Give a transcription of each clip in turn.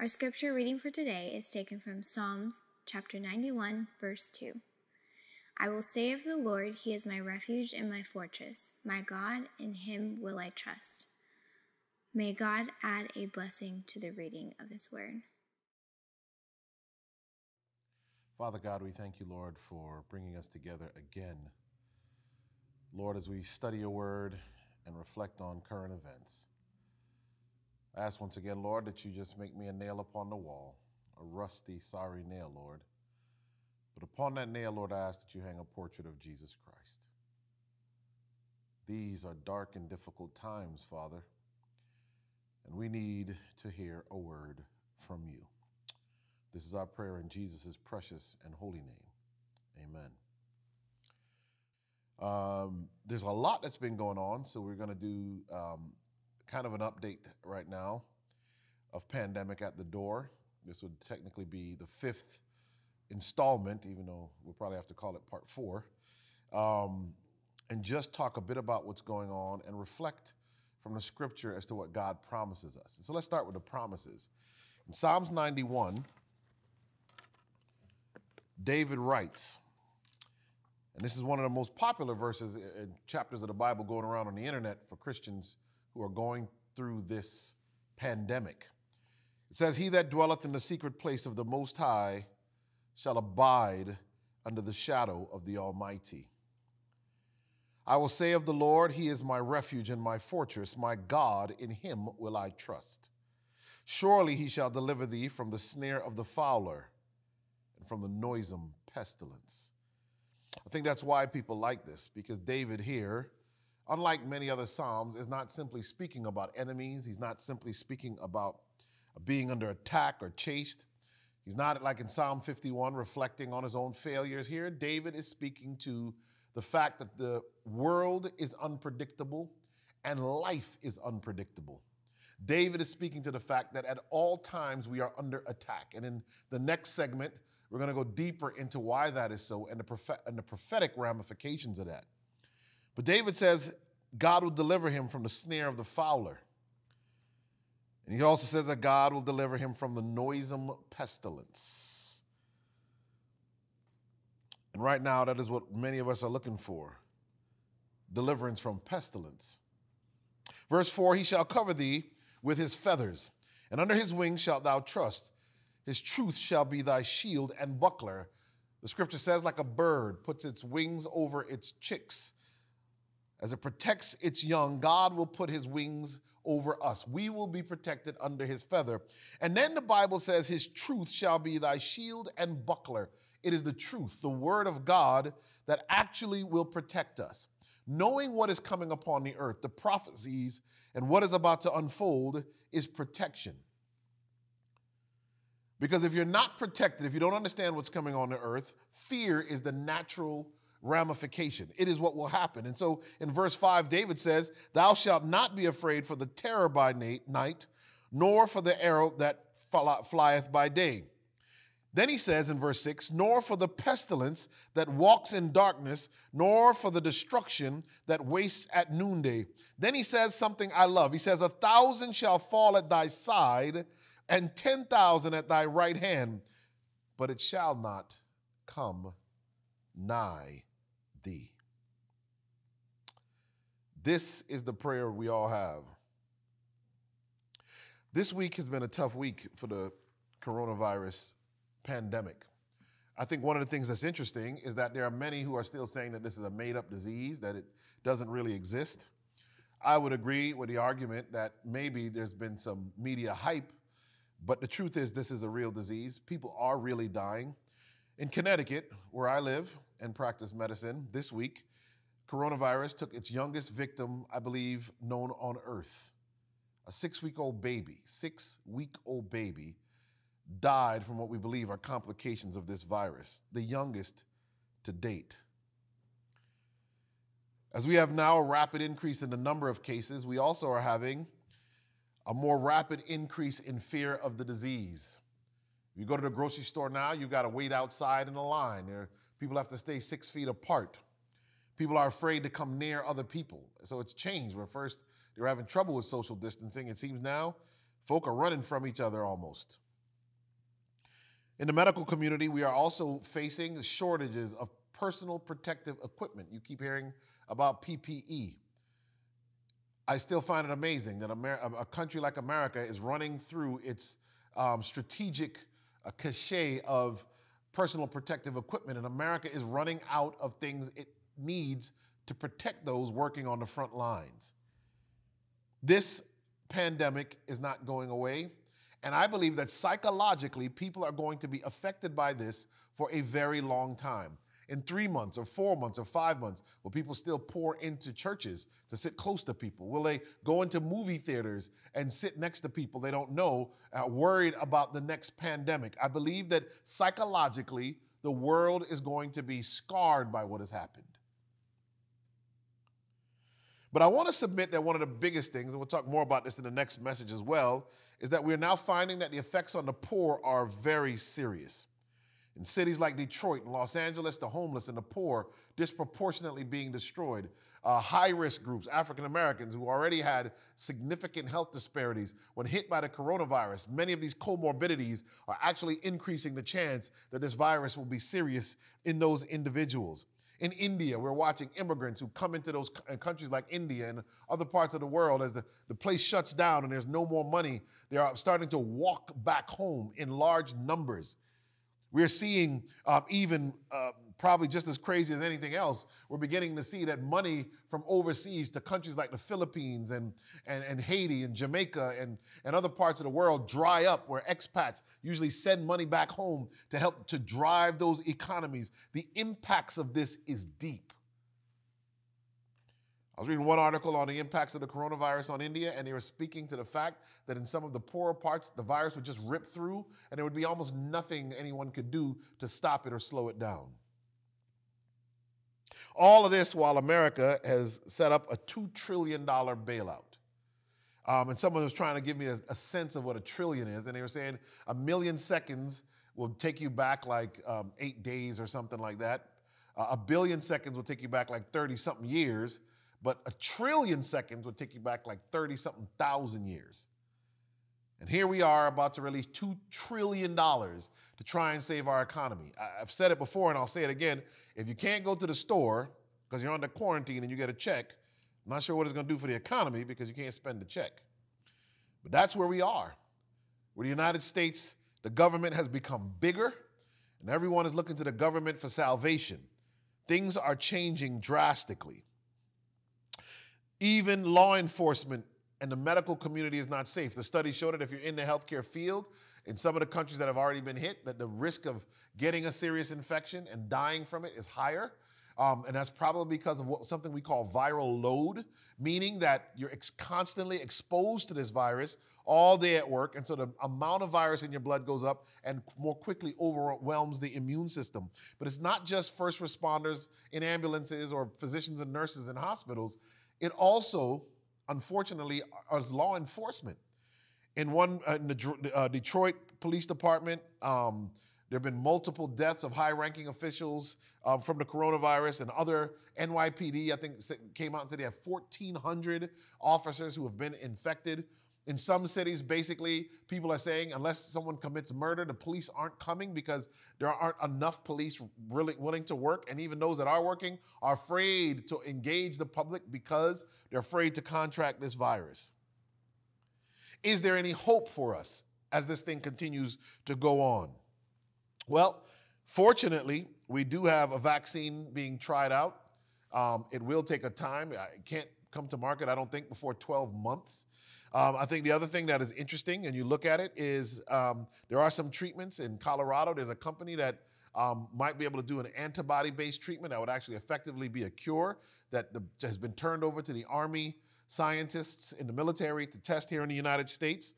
Our scripture reading for today is taken from Psalms chapter 91, verse 2. I will say of the Lord, He is my refuge and my fortress, my God, in Him will I trust. May God add a blessing to the reading of His word. Father God, we thank you, Lord, for bringing us together again. Lord, as we study your word and reflect on current events, I ask once again, Lord, that you just make me a nail upon the wall, a rusty, sorry nail, Lord. But upon that nail, Lord, I ask that you hang a portrait of Jesus Christ. These are dark and difficult times, Father, and we need to hear a word from you. This is our prayer in Jesus' precious and holy name. Amen. Um, there's a lot that's been going on, so we're going to do um, kind of an update right now of Pandemic at the Door. This would technically be the fifth installment, even though we'll probably have to call it part four, um, and just talk a bit about what's going on and reflect from the scripture as to what God promises us. so let's start with the promises. In Psalms 91, David writes, and this is one of the most popular verses and chapters of the Bible going around on the internet for Christians who are going through this pandemic. It says, He that dwelleth in the secret place of the Most High shall abide under the shadow of the Almighty. I will say of the Lord, He is my refuge and my fortress, my God, in Him will I trust. Surely He shall deliver thee from the snare of the fowler and from the noisome pestilence. I think that's why people like this, because David here, unlike many other Psalms, is not simply speaking about enemies. He's not simply speaking about being under attack or chased. He's not like in Psalm 51 reflecting on his own failures. Here, David is speaking to the fact that the world is unpredictable and life is unpredictable. David is speaking to the fact that at all times we are under attack. And in the next segment, we're going to go deeper into why that is so and the, and the prophetic ramifications of that. But David says God will deliver him from the snare of the fowler. And he also says that God will deliver him from the noisome pestilence. And right now, that is what many of us are looking for deliverance from pestilence. Verse 4 He shall cover thee with his feathers, and under his wings shalt thou trust. His truth shall be thy shield and buckler. The scripture says, like a bird puts its wings over its chicks. As it protects its young, God will put his wings over us. We will be protected under his feather. And then the Bible says, His truth shall be thy shield and buckler. It is the truth, the word of God, that actually will protect us. Knowing what is coming upon the earth, the prophecies, and what is about to unfold is protection. Because if you're not protected, if you don't understand what's coming on the earth, fear is the natural ramification. It is what will happen. And so in verse 5, David says, Thou shalt not be afraid for the terror by night, nor for the arrow that flieth by day. Then he says in verse 6, Nor for the pestilence that walks in darkness, nor for the destruction that wastes at noonday. Then he says something I love. He says, A thousand shall fall at thy side, and 10,000 at thy right hand, but it shall not come nigh thee. This is the prayer we all have. This week has been a tough week for the coronavirus pandemic. I think one of the things that's interesting is that there are many who are still saying that this is a made up disease, that it doesn't really exist. I would agree with the argument that maybe there's been some media hype, but the truth is, this is a real disease. People are really dying. In Connecticut, where I live and practice medicine, this week, coronavirus took its youngest victim, I believe, known on earth. A six week old baby, six week old baby, died from what we believe are complications of this virus, the youngest to date. As we have now a rapid increase in the number of cases, we also are having a more rapid increase in fear of the disease. You go to the grocery store now, you've got to wait outside in a line. There, people have to stay six feet apart. People are afraid to come near other people. So it's changed. Where first they were having trouble with social distancing, it seems now Folk are running from each other almost. In the medical community, we are also facing shortages of personal protective equipment. You keep hearing about PPE. I still find it amazing that Amer- a country like America is running through its um, strategic uh, cachet of personal protective equipment, and America is running out of things it needs to protect those working on the front lines. This pandemic is not going away. And I believe that psychologically, people are going to be affected by this for a very long time. In three months, or four months, or five months, will people still pour into churches to sit close to people? Will they go into movie theaters and sit next to people they don't know, uh, worried about the next pandemic? I believe that psychologically, the world is going to be scarred by what has happened. But I want to submit that one of the biggest things, and we'll talk more about this in the next message as well, is that we're now finding that the effects on the poor are very serious. In cities like Detroit and Los Angeles, the homeless and the poor disproportionately being destroyed. Uh, high risk groups, African Americans who already had significant health disparities when hit by the coronavirus, many of these comorbidities are actually increasing the chance that this virus will be serious in those individuals. In India, we're watching immigrants who come into those countries like India and other parts of the world as the, the place shuts down and there's no more money. They are starting to walk back home in large numbers. We're seeing um, even uh, probably just as crazy as anything else, we're beginning to see that money from overseas to countries like the Philippines and, and, and Haiti and Jamaica and, and other parts of the world dry up, where expats usually send money back home to help to drive those economies. The impacts of this is deep. I was reading one article on the impacts of the coronavirus on India, and they were speaking to the fact that in some of the poorer parts, the virus would just rip through, and there would be almost nothing anyone could do to stop it or slow it down. All of this while America has set up a $2 trillion bailout. Um, and someone was trying to give me a, a, sense of what a trillion is, and they were saying a million seconds will take you back like um, eight days or something like that. Uh, a billion seconds will take you back like 30 something years but a trillion seconds would take you back like 30 something thousand years. And here we are about to release $2 trillion to try and save our economy. I've said it before and I'll say it again. If you can't go to the store because you're under quarantine and you get a check, I'm not sure what it's going to do for the economy because you can't spend the check. But that's where we are. Where the United States, the government has become bigger and everyone is looking to the government for salvation. Things are changing drastically. Even law enforcement and the medical community is not safe. The study showed that if you're in the healthcare field, in some of the countries that have already been hit, that the risk of getting a serious infection and dying from it is higher. Um, and that's probably because of what, something we call viral load, meaning that you're ex- constantly exposed to this virus all day at work. And so the amount of virus in your blood goes up and more quickly overwhelms the immune system. But it's not just first responders in ambulances or physicians and nurses in hospitals. It also, unfortunately, is law enforcement. In one, uh, in the uh, Detroit Police Department, um, there have been multiple deaths of high-ranking officials um, from the coronavirus, and other NYPD, I think, came out and said they have 1,400 officers who have been infected in some cities, basically, people are saying unless someone commits murder, the police aren't coming because there aren't enough police really willing to work. And even those that are working are afraid to engage the public because they're afraid to contract this virus. Is there any hope for us as this thing continues to go on? Well, fortunately, we do have a vaccine being tried out. Um, it will take a time. It can't come to market, I don't think, before 12 months. Um, I think the other thing that is interesting, and you look at it, is um, there are some treatments in Colorado. There's a company that um, might be able to do an antibody based treatment that would actually effectively be a cure that the, has been turned over to the Army scientists in the military to test here in the United States.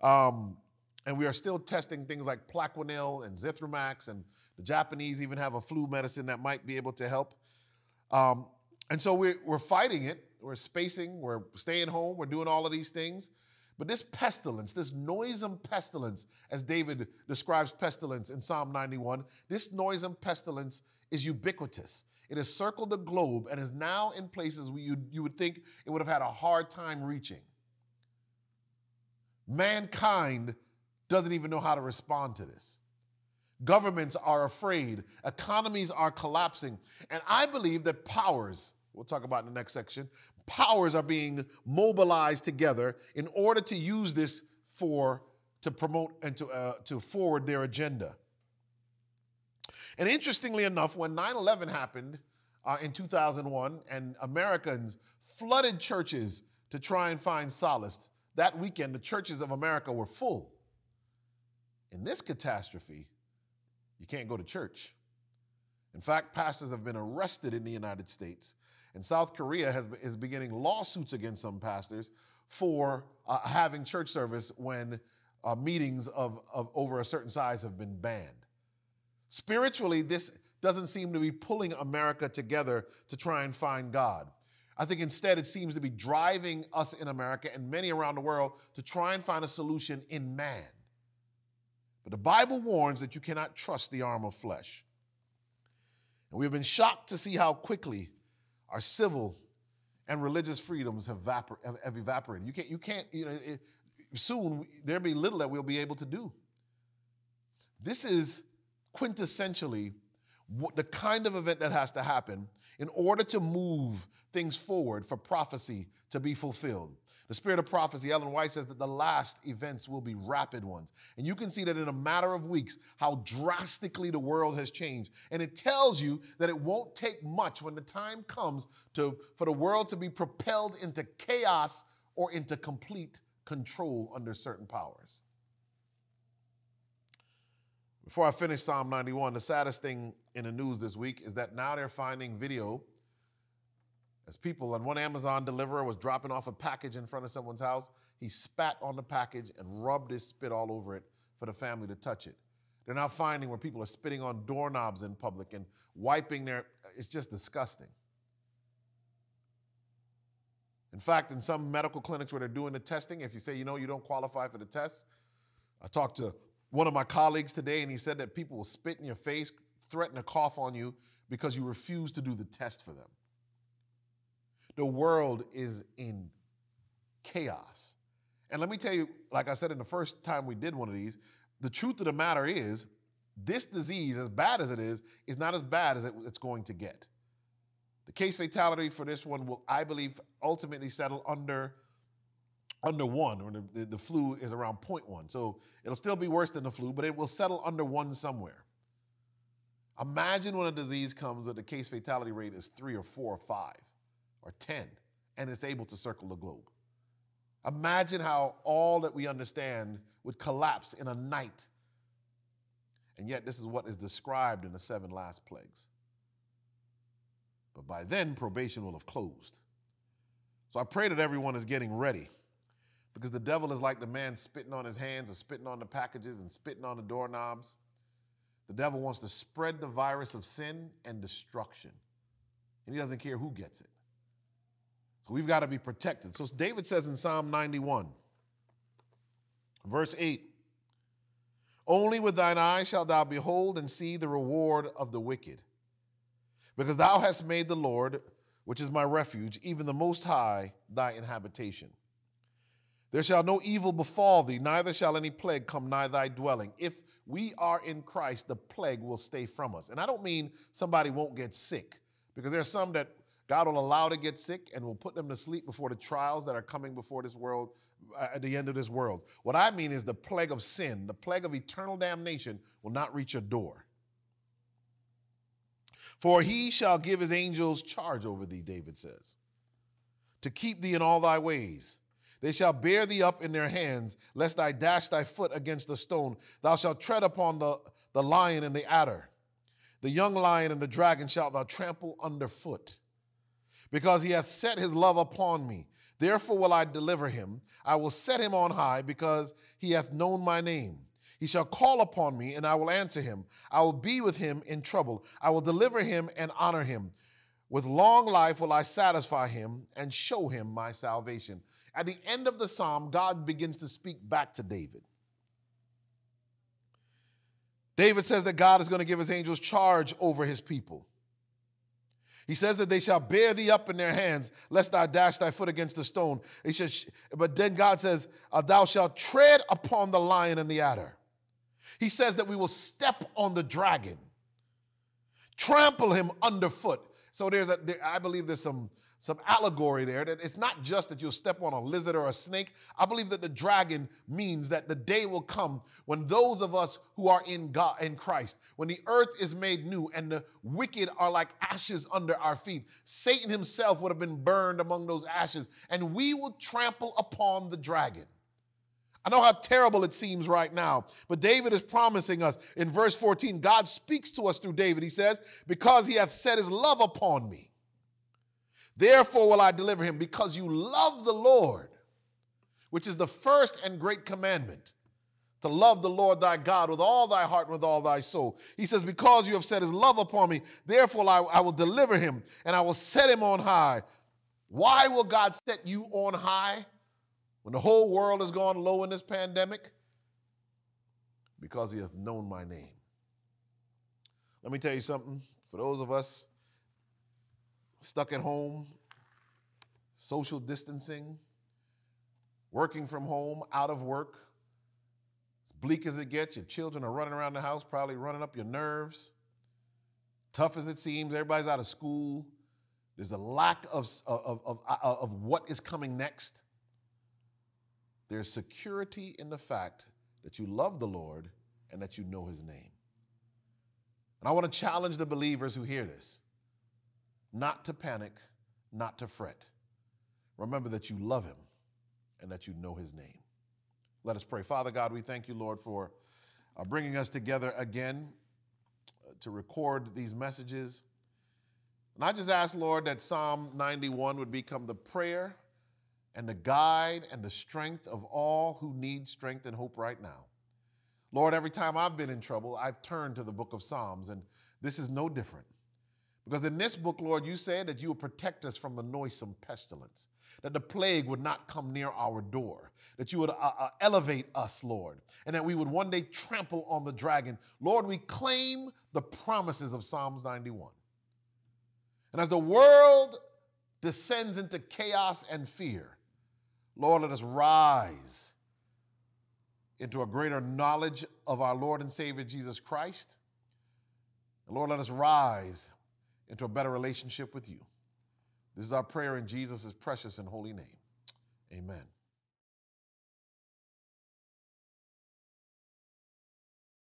Um, and we are still testing things like Plaquenil and Zithromax, and the Japanese even have a flu medicine that might be able to help. Um, and so we're, we're fighting it we're spacing, we're staying home, we're doing all of these things. But this pestilence, this noisome pestilence, as David describes pestilence in Psalm 91, this noisome pestilence is ubiquitous. It has circled the globe and is now in places where you, you would think it would have had a hard time reaching. Mankind doesn't even know how to respond to this. Governments are afraid, economies are collapsing. And I believe that powers, we'll talk about in the next section, powers are being mobilized together in order to use this for to promote and to, uh, to forward their agenda. And interestingly enough, when 9 11 happened uh, in 2001 and Americans flooded churches to try and find solace, that weekend the churches of America were full. In this catastrophe, you can't go to church. In fact, pastors have been arrested in the United States, and South Korea has, is beginning lawsuits against some pastors for uh, having church service when uh, meetings of, of over a certain size have been banned. Spiritually, this doesn't seem to be pulling America together to try and find God. I think instead it seems to be driving us in America and many around the world to try and find a solution in man. But the Bible warns that you cannot trust the arm of flesh. And we've been shocked to see how quickly our civil and religious freedoms have, have evaporated. You can't, you can't, you know, it, soon there'll be little that we'll be able to do. This is quintessentially the kind of event that has to happen in order to move things forward for prophecy to be fulfilled. The spirit of prophecy, Ellen White says that the last events will be rapid ones. And you can see that in a matter of weeks, how drastically the world has changed. And it tells you that it won't take much when the time comes to, for the world to be propelled into chaos or into complete control under certain powers. Before I finish Psalm 91, the saddest thing in the news this week is that now they're finding video as people, and one Amazon deliverer was dropping off a package in front of someone's house. He spat on the package and rubbed his spit all over it for the family to touch it. They're now finding where people are spitting on doorknobs in public and wiping their, it's just disgusting. In fact, in some medical clinics where they're doing the testing, if you say, you know, you don't qualify for the test, I talked to one of my colleagues today and he said that people will spit in your face, threaten to cough on you because you refuse to do the test for them. The world is in chaos. And let me tell you, like I said in the first time we did one of these, the truth of the matter is, this disease, as bad as it is, is not as bad as it's going to get. The case fatality for this one will, I believe, ultimately settle under under one, or the, the, the flu is around 0.1. So it'll still be worse than the flu, but it will settle under one somewhere. Imagine when a disease comes that the case fatality rate is three or four or five or 10, and it's able to circle the globe. Imagine how all that we understand would collapse in a night. And yet, this is what is described in the seven last plagues. But by then, probation will have closed. So I pray that everyone is getting ready because the devil is like the man spitting on his hands and spitting on the packages and spitting on the doorknobs. The devil wants to spread the virus of sin and destruction, and he doesn't care who gets it. So we've got to be protected. So David says in Psalm 91, verse 8, Only with thine eyes shalt thou behold and see the reward of the wicked. Because thou hast made the Lord, which is my refuge, even the Most High, thy inhabitation. There shall no evil befall thee, neither shall any plague come nigh thy dwelling. If we are in Christ, the plague will stay from us. And I don't mean somebody won't get sick, because there are some that God will allow to get sick and will put them to sleep before the trials that are coming before this world, uh, at the end of this world. What I mean is the plague of sin, the plague of eternal damnation will not reach your door. For he shall give his angels charge over thee, David says, to keep thee in all thy ways. They shall bear thee up in their hands, lest I dash thy foot against a stone. Thou shalt tread upon the, the lion and the adder. The young lion and the dragon shalt thou trample underfoot because he hath set his love upon me. Therefore will I deliver him. I will set him on high because he hath known my name. He shall call upon me, and I will answer him. I will be with him in trouble. I will deliver him and honor him. With long life will I satisfy him and show him my salvation. At the end of the psalm, God begins to speak back to David. David says that God is going to give his angels charge over his people. He says that they shall bear thee up in their hands, lest thou dash thy foot against a stone. He says, but then God says, uh, Thou shalt tread upon the lion and the adder. He says that we will step on the dragon, trample him underfoot. So there's a, there, I believe there's some some allegory there that it's not just that you'll step on a lizard or a snake. I believe that the dragon means that the day will come when those of us who are in God in Christ, when the earth is made new and the wicked are like ashes under our feet, Satan himself would have been burned among those ashes, and we will trample upon the dragon. I know how terrible it seems right now, but David is promising us in verse 14. God speaks to us through David. He says, Because he hath set his love upon me. Therefore will I deliver him, because you love the Lord, which is the first and great commandment to love the Lord thy God with all thy heart and with all thy soul. He says, Because you have set his love upon me, therefore I, I, will deliver him and I will set him on high. Why will God set you on high when the whole world has gone low in this pandemic? Because he hath known my name. Let me tell you something. For those of us stuck at home, social distancing, working from home, out of work. As bleak as it gets, your children are running around the house, probably running up your nerves. Tough as it seems, everybody's out of school. There's a lack of, of, of, uh, uh, of, what is coming next. There's security in the fact that you love the Lord and that you know his name. And I want to challenge the believers who hear this not to panic, not to fret. Remember that you love him and that you know his name. Let us pray. Father God, we thank you, Lord, for uh, bringing us together again uh, to record these messages. And I just ask, Lord, that Psalm 91 would become the prayer and the guide and the strength of all who need strength and hope right now. Lord, every time I've been in trouble, I've turned to the book of Psalms, and this is no different. Because in this book, Lord, you said that you would protect us from the noisome pestilence, that the plague would not come near our door, that you would uh, uh, elevate us, Lord, and that we would one day trample on the dragon. Lord, we claim the promises of Psalms 91. And as the world descends into chaos and fear, Lord, let us rise into a greater knowledge of our Lord and Savior Jesus Christ. Lord, let us rise into a better relationship with you. This is our prayer in Jesus' precious and holy name. Amen.